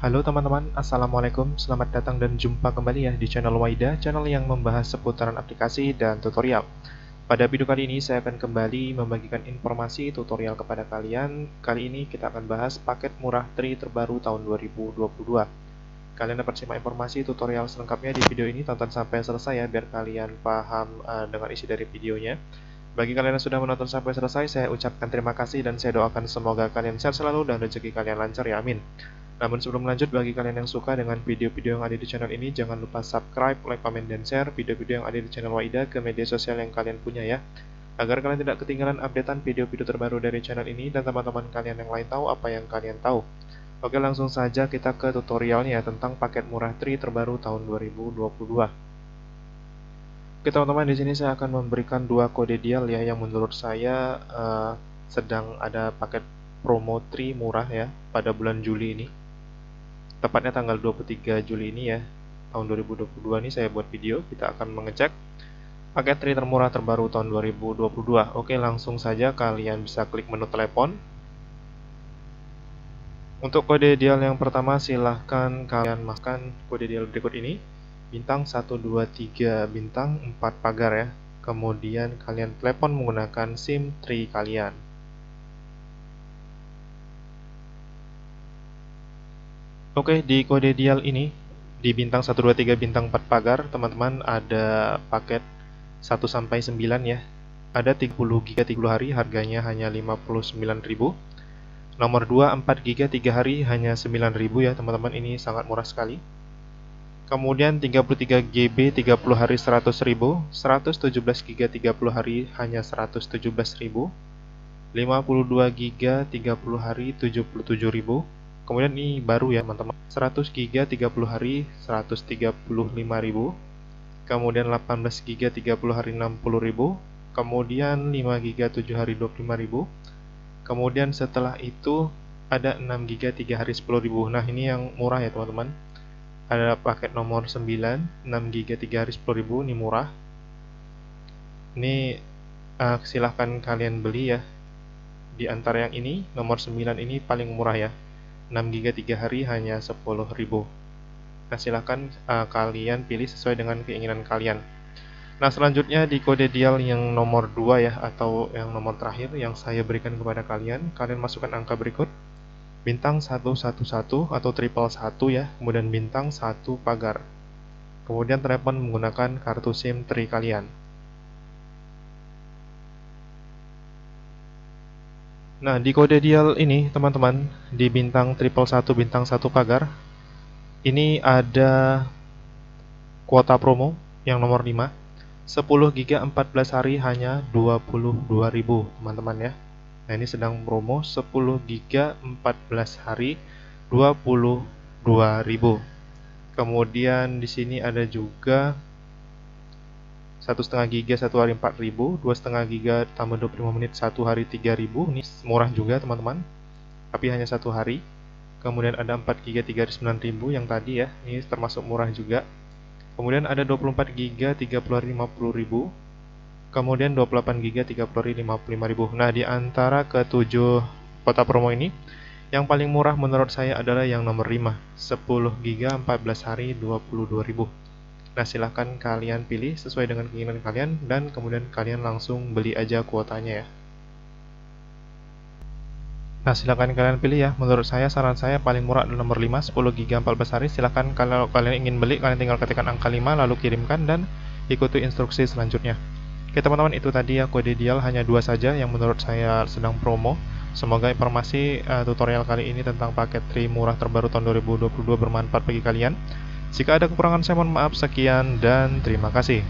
Halo teman-teman, Assalamualaikum, selamat datang dan jumpa kembali ya di channel Waida, channel yang membahas seputaran aplikasi dan tutorial. Pada video kali ini saya akan kembali membagikan informasi tutorial kepada kalian. Kali ini kita akan bahas paket murah Tri terbaru tahun 2022. Kalian dapat simak informasi tutorial selengkapnya di video ini, tonton sampai selesai ya biar kalian paham uh, dengan isi dari videonya. Bagi kalian yang sudah menonton sampai selesai, saya ucapkan terima kasih dan saya doakan semoga kalian sehat selalu dan rezeki kalian lancar ya amin. Namun sebelum lanjut, bagi kalian yang suka dengan video-video yang ada di channel ini, jangan lupa subscribe, like, comment, dan share video-video yang ada di channel Waida ke media sosial yang kalian punya ya. Agar kalian tidak ketinggalan updatean video-video terbaru dari channel ini dan teman-teman kalian yang lain tahu apa yang kalian tahu. Oke langsung saja kita ke tutorialnya tentang paket murah Tri terbaru tahun 2022. Oke teman-teman di sini saya akan memberikan dua kode deal ya yang menurut saya uh, sedang ada paket promo Tri murah ya pada bulan Juli ini tepatnya tanggal 23 Juli ini ya tahun 2022 ini saya buat video kita akan mengecek paket tri termurah terbaru tahun 2022 oke langsung saja kalian bisa klik menu telepon. Untuk kode deal yang pertama silahkan kalian masukkan kode deal berikut ini. Bintang 123 bintang 4 pagar ya. Kemudian kalian telepon menggunakan SIM tri kalian Oke, di kode dial ini di bintang 123 bintang 4 pagar, teman-teman ada paket 1 sampai 9 ya. Ada 30 GB 30 hari, harganya hanya 59.000. Nomor 2 4 GB 3 hari hanya 9.000 ya, teman-teman. Ini sangat murah sekali. Kemudian 33 GB 30 hari 100.000, 117 GB 30 hari hanya 117.000. 52 GB 30 hari 77.000 kemudian ini baru ya teman-teman. 100 GB 30 hari 135.000 kemudian 18 GB 30 hari 60.000 kemudian 5 GB 7 hari 25.000 kemudian setelah itu ada 6 GB 3 hari 10.000 nah ini yang murah ya teman-teman. Ada paket nomor 9 6 GB 3 hari 10.000 ini murah. Ini uh, silahkan kalian beli ya. Di antara yang ini nomor 9 ini paling murah ya 6 GB 3 hari hanya 10.000 nah silahkan uh, kalian pilih sesuai dengan keinginan kalian. Nah selanjutnya di kode dial yang nomor 2 ya atau yang nomor terakhir yang saya berikan kepada kalian kalian masukkan angka berikut. Bintang 111 atau triple 1 ya kemudian bintang 1 pagar. Kemudian telepon menggunakan kartu SIM tri kalian Nah, di kode dial ini, teman-teman, di bintang triple satu bintang satu pagar, ini ada kuota promo yang nomor 5. 10 GB 14 hari hanya 22.000, teman-teman ya. Nah, ini sedang promo 10 GB 14 hari 22.000. Kemudian di sini ada juga satu setengah giga satu hari 4000 dua setengah giga tambah 25 menit satu hari 3000 ini murah juga teman-teman. Tapi hanya satu hari. Kemudian ada 4 giga 3 hari 9000 yang tadi ya. Ini termasuk murah juga. Kemudian ada 24 giga 30 hari 50000 kemudian 28 giga 30 hari 55000 nah di antara ketujuh kota promo ini yang paling murah menurut saya adalah yang nomor 5 10 giga 14 hari 22000 Nah, silahkan kalian pilih sesuai dengan keinginan kalian dan kemudian kalian langsung beli aja kuotanya ya. Nah, silahkan kalian pilih ya. Menurut saya, saran saya paling murah adalah nomor 5, 10 GB 14 hari. Silahkan kalau kalian ingin beli, kalian tinggal ketikkan angka 5, lalu kirimkan dan ikuti instruksi selanjutnya. Oke teman-teman, itu tadi ya kode ideal hanya dua saja yang menurut saya sedang promo. Semoga informasi uh, tutorial kali ini tentang paket tri murah terbaru tahun 2022 bermanfaat bagi kalian. Jika ada kekurangan saya mohon maaf sekian dan terima kasih.